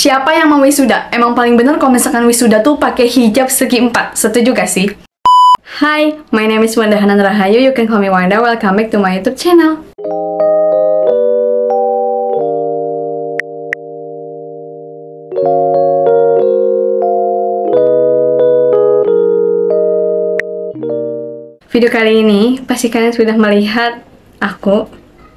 Siapa yang mau wisuda? Emang paling bener kalau misalkan wisuda tuh pakai hijab segi empat. Setuju gak sih? Hai, my name is Wanda Hanan Rahayu. You can call me Wanda. Welcome back to my YouTube channel. Video kali ini pasti kalian sudah melihat aku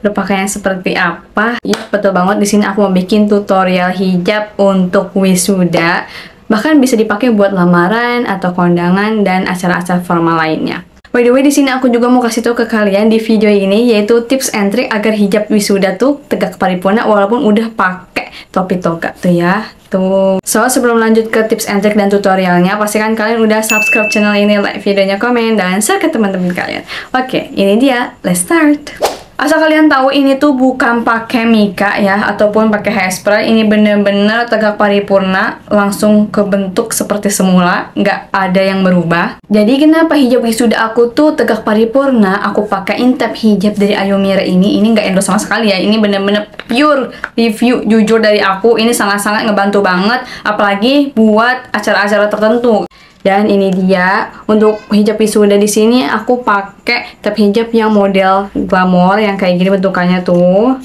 berpakaian seperti apa. Ya betul banget di sini aku mau bikin tutorial hijab untuk wisuda. Bahkan bisa dipakai buat lamaran atau kondangan dan acara-acara formal lainnya. By the way, di sini aku juga mau kasih tahu ke kalian di video ini yaitu tips and trick agar hijab wisuda tuh tegak paripurna walaupun udah pakai topi toga tuh ya. Tuh. So, sebelum lanjut ke tips and trick dan tutorialnya, pastikan kalian udah subscribe channel ini, like videonya, komen, dan share ke teman-teman kalian. Oke, ini dia. Let's start. Asal kalian tahu ini tuh bukan pakai mika ya ataupun pakai hairspray, ini bener-bener tegak paripurna, langsung ke bentuk seperti semula, nggak ada yang berubah. Jadi kenapa hijab wisuda aku tuh tegak paripurna, aku pakai intap hijab dari Ayomira ini, ini nggak endorse sama sekali ya, ini bener-bener pure review jujur dari aku, ini sangat-sangat ngebantu banget, apalagi buat acara-acara tertentu. Dan ini dia untuk hijab wisuda di sini aku pakai tab hijab yang model glamour yang kayak gini bentukannya tuh.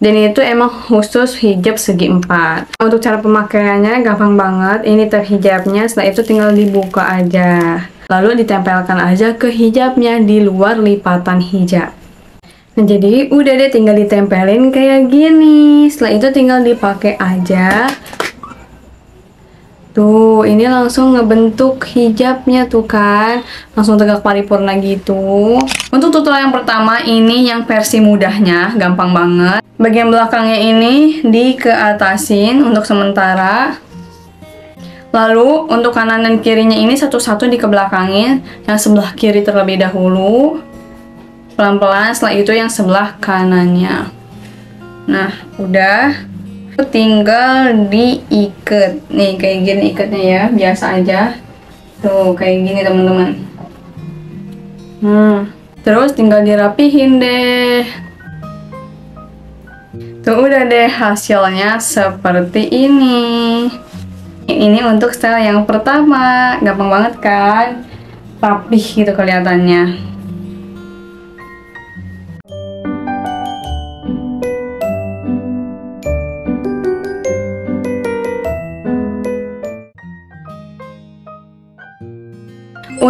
Dan itu emang khusus hijab segi empat. Untuk cara pemakaiannya gampang banget. Ini tab hijabnya, setelah itu tinggal dibuka aja. Lalu ditempelkan aja ke hijabnya di luar lipatan hijab. Nah, jadi udah deh tinggal ditempelin kayak gini. Setelah itu tinggal dipakai aja. Tuh, ini langsung ngebentuk hijabnya tuh kan. Langsung tegak paripurna gitu. Untuk tutorial yang pertama ini yang versi mudahnya, gampang banget. Bagian belakangnya ini dikeatasin untuk sementara. Lalu untuk kanan dan kirinya ini satu-satu dikebelakangin. Yang sebelah kiri terlebih dahulu. Pelan-pelan setelah itu yang sebelah kanannya. Nah, udah tinggal diikat nih kayak gini ikatnya ya biasa aja. Tuh kayak gini teman-teman. Hmm. Terus tinggal dirapihin deh. Tuh udah deh hasilnya seperti ini. Ini untuk style yang pertama. Gampang banget kan? Rapih gitu kelihatannya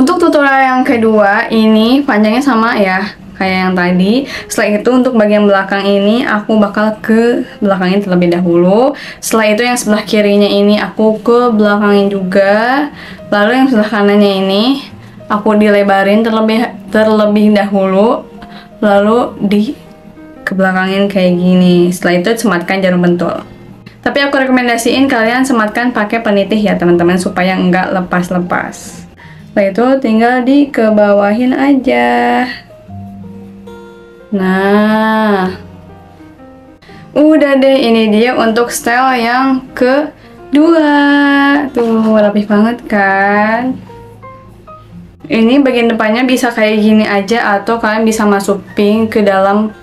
Untuk tutorial yang kedua, ini panjangnya sama ya, kayak yang tadi. Setelah itu untuk bagian belakang ini, aku bakal ke belakangin terlebih dahulu. Setelah itu yang sebelah kirinya ini, aku ke belakangin juga. Lalu yang sebelah kanannya ini, aku dilebarin terlebih terlebih dahulu. Lalu di ke belakangin kayak gini. Setelah itu sematkan jarum pentul. Tapi aku rekomendasiin kalian sematkan pakai penitih ya teman-teman supaya enggak lepas-lepas. Setelah itu tinggal dikebawahin aja. Nah, udah deh ini dia untuk style yang kedua. Tuh, rapih banget kan? Ini bagian depannya bisa kayak gini aja atau kalian bisa masukin ke dalam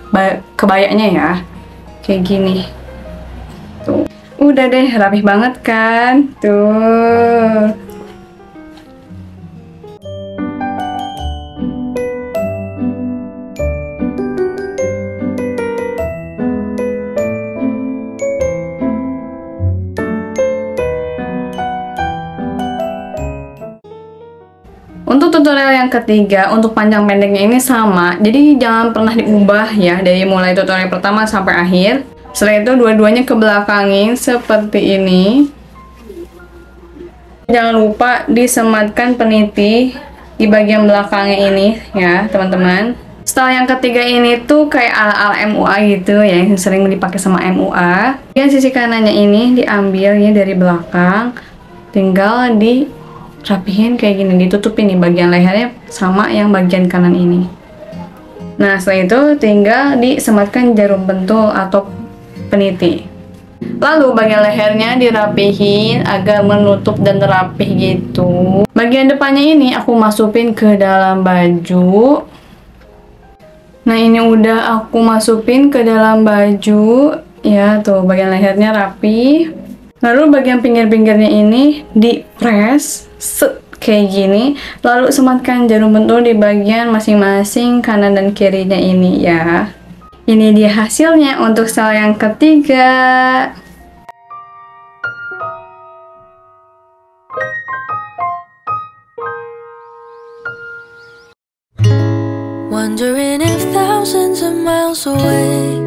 kebayanya ya. Kayak gini. Tuh. Udah deh, rapih banget kan? Tuh. Tutorial yang ketiga, untuk panjang pendeknya ini sama, jadi jangan pernah diubah ya dari mulai tutorial pertama sampai akhir. Setelah itu dua-duanya ke belakangin seperti ini. Jangan lupa disematkan peniti di bagian belakangnya ini ya teman-teman. Style yang ketiga ini tuh kayak ala-ala MUA gitu ya, yang sering dipakai sama MUA. Yang sisi kanannya ini diambil ya dari belakang, tinggal di rapihin kayak gini ditutupin nih bagian lehernya sama yang bagian kanan ini. Nah setelah itu tinggal disematkan jarum pentul atau peniti. Lalu bagian lehernya dirapihin agar menutup dan rapih gitu. Bagian depannya ini aku masukin ke dalam baju. Nah ini udah aku masukin ke dalam baju. Ya tuh bagian lehernya rapi lalu bagian pinggir-pinggirnya ini di press set kayak gini. Lalu sematkan jarum pentul di bagian masing-masing kanan dan kirinya ini ya. Ini dia hasilnya untuk sel yang ketiga. Wondering if thousands of miles away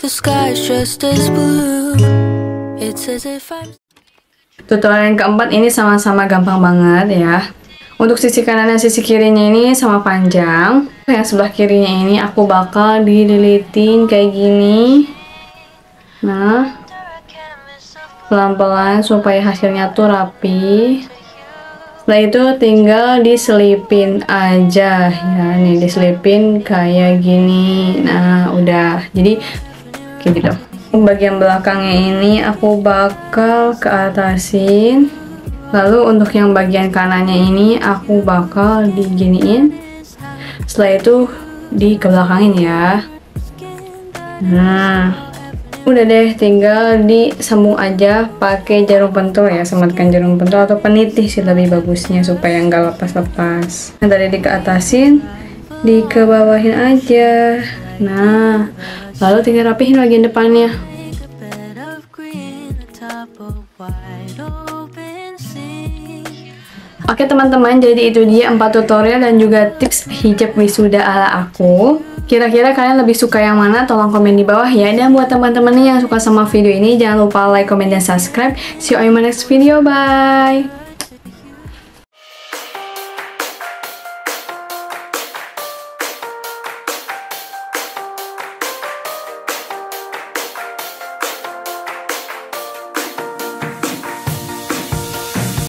The sky's just as blue Tutorial yang keempat ini sama-sama gampang banget ya. Untuk sisi kanan dan sisi kirinya ini sama panjang. Yang sebelah kirinya ini aku bakal dililitin kayak gini. Nah Pelan-pelan supaya hasilnya tuh rapi. Setelah itu tinggal diselipin aja ya. Nih diselipin kayak gini. Nah udah. Jadi kayak gitu bagian belakangnya ini aku bakal ke atasin. Lalu untuk yang bagian kanannya ini aku bakal diginiin. Setelah itu dikebelakangin ya. Nah udah deh tinggal disambung aja pakai jarum pentul ya sematkan jarum pentul atau penitih sih lebih bagusnya supaya nggak lepas-lepas. Nah tadi dikeatasin dikebawahin aja. Nah lalu tinggal rapihin bagian depannya Oke teman-teman, jadi itu dia 4 tutorial dan juga tips hijab wisuda ala aku. Kira-kira kalian lebih suka yang mana? Tolong komen di bawah ya. Dan buat teman-teman yang suka sama video ini, jangan lupa like, comment, dan subscribe. See you on my next video. Bye!